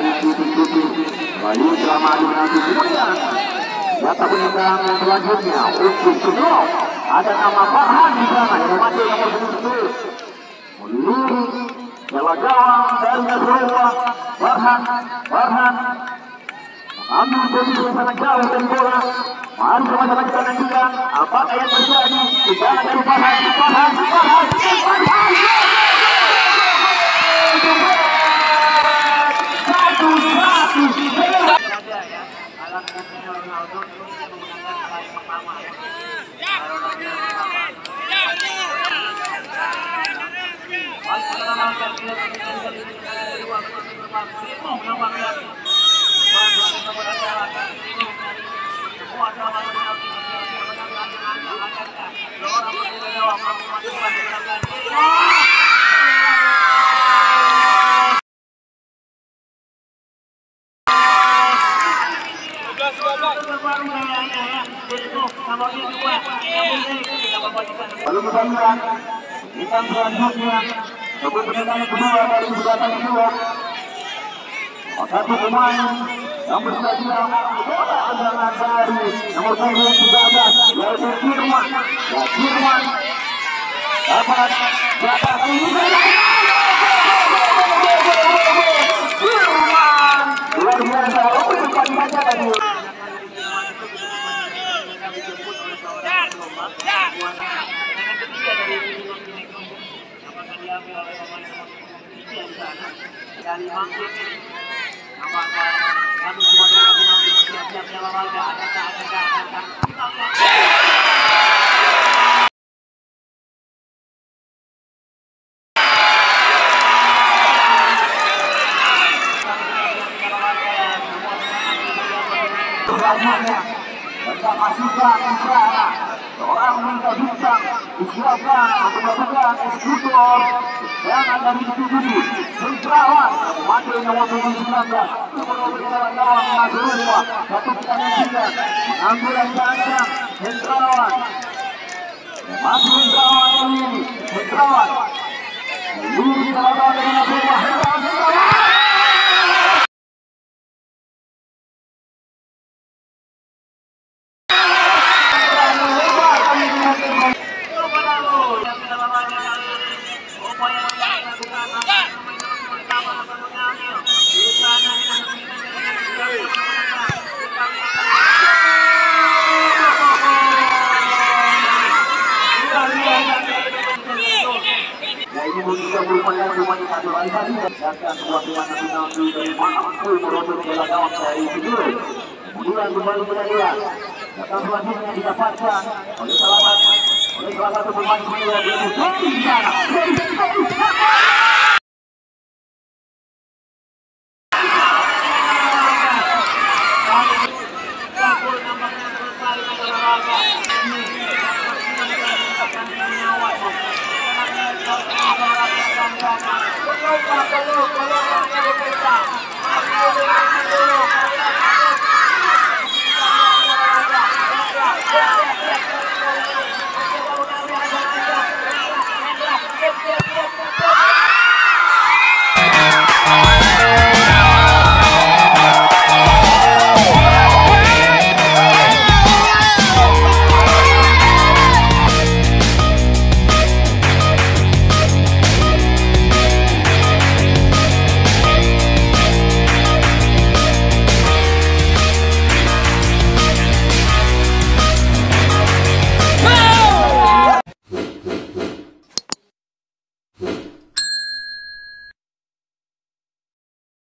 Kembali telah maju nanti kemudian Data penyeberangan yang selanjutnya untuk sebelum ada nama Farhan di sana yang maju nomor 10 Meluru Jawa gawang dari Nasrullah Farhan Farhan ambil posisi yang sangat jauh dari bola Mari sama-sama kita nantikan apakah yang terjadi Tidak dari Farhan Farhan Farhan Farhan Lalu kemudian kita kedua kedua satu pemain yang bersedia dari nomor punggung 13 yaitu Firman. Ya Firman. Dapat dapat Firman. Luar biasa. Dalam final siap-siap dalam warga adakah adakah adakah seorang minta bintang disiapkan untuk melakukan eksekutor Sentrawan nomor 19 nomor kawan-kawan Mazrullah satu pertandingan ambulan panjang Sentrawan masih Sentrawan ini Sentrawan Lurus Sentrawan merupakan semuanya satu. Kemudian kembali pertandingan. Datang selanjutnya didapatkan oleh salah satu pemain Siduro di sana. Tolong, tolong, tolong, tolong, tolong, tolong, tolong, tolong, tolong,